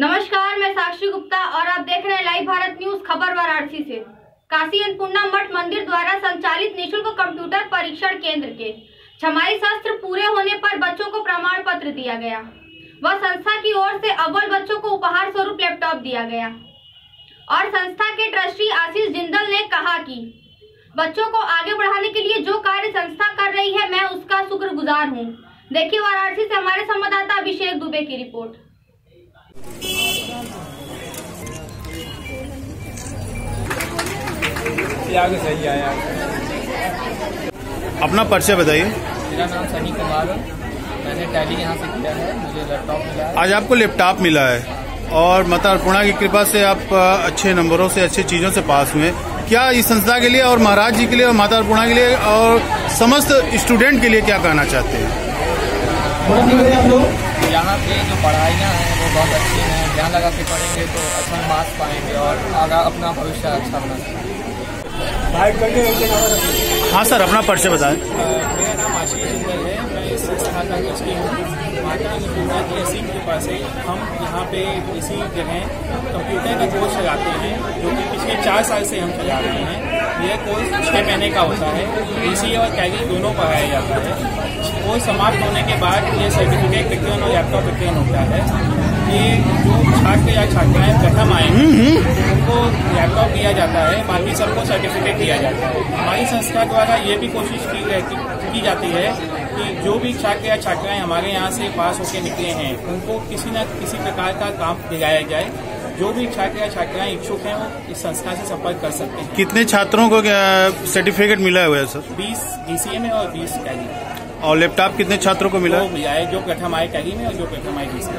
नमस्कार, मैं साक्षी गुप्ता और आप देख रहे हैं लाइव भारत न्यूज़ खबर वाराणसी से। काशी अन्नपूर्णा मठ मंदिर द्वारा संचालित निशुल्क कंप्यूटर परीक्षण केंद्र के छमाई शास्त्र पूरे होने पर बच्चों को प्रमाण पत्र दिया गया। वह संस्था की ओर से अव्वल बच्चों को उपहार स्वरूप लैपटॉप दिया गया। और संस्था के ट्रस्टी आशीष जिंदल ने कहा कि, बच्चों को आगे बढ़ाने के लिए जो कार्य संस्था कर रही है, मैं उसका शुक्रगुजार हूँ। देखिए, वाराणसी से हमारे संवाददाता अभिषेक दुबे की रिपोर्ट। सही आया अपना परिचय बताइए। मेरा नाम सनी कुमार है। मैंने टैली यहाँ से किया है। मुझे लैपटॉप मिला है। आज आपको लैपटॉप मिला है। और माता अर्पणा की कृपा से आप अच्छे नंबरों से अच्छी चीज़ों से पास हुए। क्या इस संस्था के लिए और महाराज जी के लिए और माता अर्पणा के लिए और समस्त स्टूडेंट के लिए क्या कहना चाहते हैं? यहाँ पे जो पढ़ाइयाँ हैं वो बहुत अच्छी हैं ध्यान लगा के पढ़ेंगे तो अच्छा मार्क्स पाएँगे और आगा अपना भविष्य अच्छा बना सकेंगे हाँ। सर अपना परिचय बताएँ। मेरा नाम आशीष जिंदल है मैं इस संस्था का ट्रस्टी हूँ। माता अन्नपूर्णा की असीम कृपा से हम यहाँ पे इसी जगह कंप्यूटर का कोर्स लगाते हैं जो कि पिछले चार साल से हम चला रहे हैं। यह कोर्स छः महीने का होता है। डीसी और कैली दोनों पढ़ाया जाता है। कोर्स समाप्त होने के बाद ये सर्टिफिकेट वितरण और लैपटॉप वितरण होता है। ये जो छात्र या छात्राएँ प्रथम आएँगे उनको लैपटॉप दिया जाता है बाकी सबको सर्टिफिकेट दिया जाता है। हमारी संस्था द्वारा ये भी कोशिश की रहती की जाती है कि जो भी छात्र या छात्राएँ हमारे यहाँ से पास होकर निकले हैं उनको किसी न किसी प्रकार का काम दिलाया जाए। जो भी छात्र या छात्राएँ इच्छुक हैं वो इस संस्था से संपर्क कर सकते हैं। कितने छात्रों को सर्टिफिकेट मिला हुआ है सर? बीस डीसीए में और बीस कैली में और लैपटॉप कितने छात्रों को मिला? है मिला है जो प्रथम आए कैली में और जो प्रथम आए डीसीए